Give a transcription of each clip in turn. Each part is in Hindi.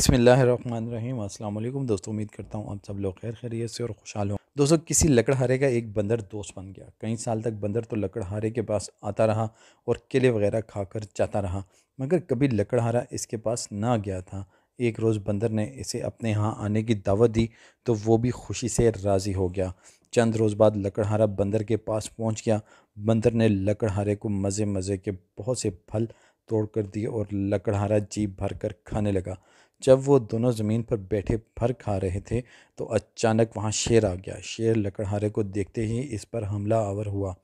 बसमीम अल्लाम दोस्तों, उम्मीद करता हूँ आप सब लोग खैर खैरियत से और खुशहाल हों। दोस्तों, किसी लकड़हारे का एक बंदर दोस्त बन गया। कई साल तक बंदर तो लकड़हारे के पास आता रहा और केले वगैरह खाकर जाता रहा, मगर कभी लकड़हारा इसके पास ना गया था। एक रोज़ बंदर ने इसे अपने यहाँ आने की दावत दी तो वो भी खुशी से राज़ी हो गया। चंद रोज़ बाद लकड़हारा बंदर के पास पहुँच गया। बंदर ने लकड़हारे को मज़े मज़े के बहुत से फल तोड़ कर दिए और लकड़हारा जीप भर कर खाने लगा। जब वो दोनों ज़मीन पर बैठे फर खा रहे थे तो अचानक वहाँ शेर आ गया। शेर लकड़हारे को देखते ही इस पर हमला आवर हुआ।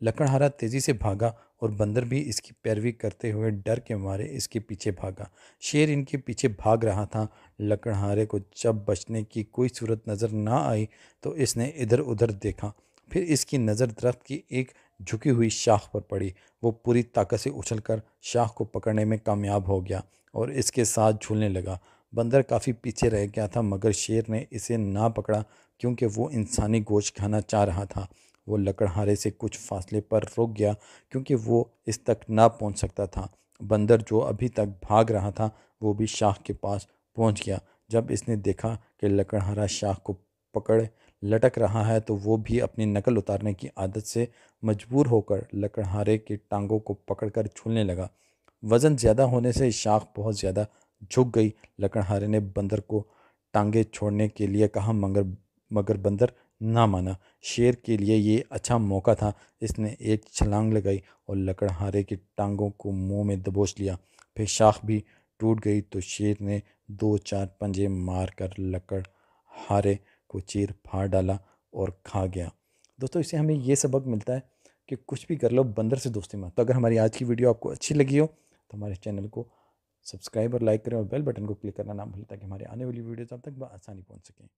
लकड़हारा तेज़ी से भागा और बंदर भी इसकी पैरवी करते हुए डर के मारे इसके पीछे भागा। शेर इनके पीछे भाग रहा था। लकड़हारे को जब बचने की कोई सूरत नज़र ना आई तो इसने इधर उधर देखा। फिर इसकी नज़र दरख्त की एक झुकी हुई शाख पर पड़ी। वो पूरी ताकत से उछलकर शाख को पकड़ने में कामयाब हो गया और इसके साथ झूलने लगा। बंदर काफ़ी पीछे रह गया था, मगर शेर ने इसे ना पकड़ा क्योंकि वो इंसानी गोश्त खाना चाह रहा था। वो लकड़हारे से कुछ फासले पर रुक गया क्योंकि वो इस तक ना पहुँच सकता था। बंदर जो अभी तक भाग रहा था, वो भी शाख के पास पहुँच गया। जब इसने देखा कि लकड़हारा शाख को पकड़ लटक रहा है तो वो भी अपनी नकल उतारने की आदत से मजबूर होकर लकड़हारे की टांगों को पकड़कर झूलने लगा। वज़न ज़्यादा होने से शाख बहुत ज़्यादा झुक गई। लकड़हारे ने बंदर को टांगे छोड़ने के लिए कहा, मगर मगर बंदर ना माना। शेर के लिए ये अच्छा मौका था। इसने एक छलांग लगाई और लकड़हारे की टांगों को मुँह में दबोच लिया। फिर शाख भी टूट गई तो शेर ने दो चार पंजे मार कर लकड़ हारे को चीर फाड़ डाला और खा गया। दोस्तों, इससे हमें ये सबक मिलता है कि कुछ भी कर लो, बंदर से दोस्ती मत। तो अगर हमारी आज की वीडियो आपको अच्छी लगी हो तो हमारे चैनल को सब्सक्राइब और लाइक करें और बेल बटन को क्लिक करना ना भूलें, ताकि हमारे आने वाली वीडियोज़ आप तक आसानी पहुँच सकें।